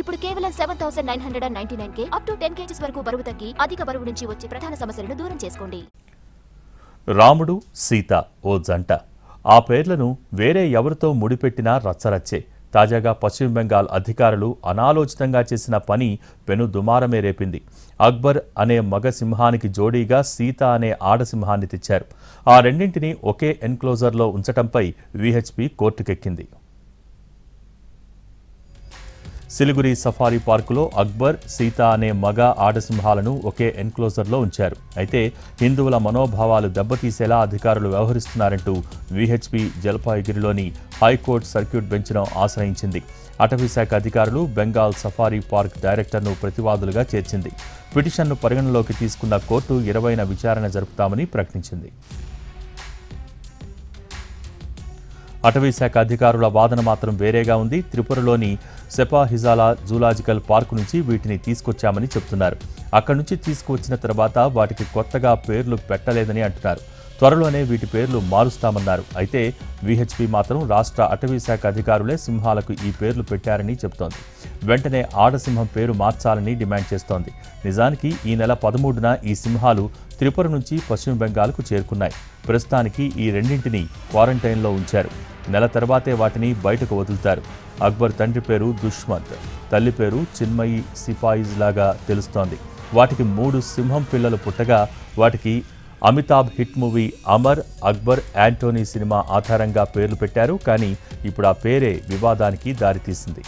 ఇప్పుడు కేవలం seven thousand nine hundred and ninety nine K up to ten kgs వరకు బరువు తగ్గి అధిక బరువు నుంచి వచ్చే ప్రధాన సమస్యలను దూరం చేసుకోండి. రాముడు సీత ఓ జంట. ఆ పేర్లను వేరే ఎవరితో ముడిపెట్టినా రచ్చరచ్చే. తాజాగా పశ్చిమ బెంగాల్ అధికారులు అనాలోచితంగా చేసిన పని పెను దుమారమే రేపింది. అక్బర్ అనే మగ సింహానికి జోడీగా సీత అనే ఆడ సింహాన్ని తెచ్చారు. ఆ రెండింటినీ ఒకే ఎన్క్లోజర్లో ఉంచటంపై విహెచ్పి కోర్టుకెక్కింది. సిలిగురి సఫారీ పార్కులో అక్బర్ సీత అనే మగ ఆడసింహాలను ఒకే ఎన్క్లోజర్లో ఉంచారు. అయితే హిందువుల మనోభావాలు దెబ్బతీసేలా అధికారులు వ్యవహరిస్తున్నారంటూ విహెచ్పి జల్పాయిగిరిలోని హైకోర్టు సర్క్యూట్ బెంచ్ను ఆశ్రయించింది. అటవీశాఖ అధికారులు బెంగాల్ సఫారీ పార్క్ డైరెక్టర్ను ప్రతివాదులుగా చేర్చింది. పిటిషన్ను పరిగణలోకి తీసుకున్న కోర్టు ఇరవైన విచారణ జరుపుతామని ప్రకటించింది. అటవీ శాఖ అధికారుల వాదన మాత్రం వేరేగా ఉంది. త్రిపురలోని సెపాహిజాలా జూలాజికల్ పార్కు నుంచి వీటిని తీసుకొచ్చామని చెప్తున్నారు. అక్కడి నుంచి తీసుకువచ్చిన తర్వాత వాటికి కొత్తగా పేర్లు పెట్టలేదని అంటున్నారు. త్వరలోనే వీటి పేర్లు మారుస్తామన్నారు. అయితే విహెచ్పి మాత్రం రాష్ట్ర అటవీశాఖ అధికారులే సింహాలకు ఈ పేర్లు పెట్టారని చెబుతోంది వెంటనే ఆడసింహం పేరు మార్చాలని డిమాండ్ చేస్తోంది. నిజానికి ఈ నెల పదమూడున ఈ సింహాలు త్రిపుర నుంచి పశ్చిమ బెంగాల్కు చేరుకున్నాయి. ప్రస్తుతానికి ఈ రెండింటిని క్వారంటైన్లో ఉంచారు. నెల తర్వాతే వాటిని బయటకు వదులుతారు. అక్బర్ తండ్రి పేరు దుష్మంత్ తల్లి పేరు చిన్మయి సిపాయిజ్ లాగా తెలుస్తోంది. వాటికి మూడు సింహం పిల్లలు పుట్టగా వాటికి Amitabh hit movie Amar Akbar Anthony cinema ఆధారంగా పేర్లు పెట్టారు. కానీ ఇప్పుడు ఆ పేరే వివాదానికి దారితీసింది.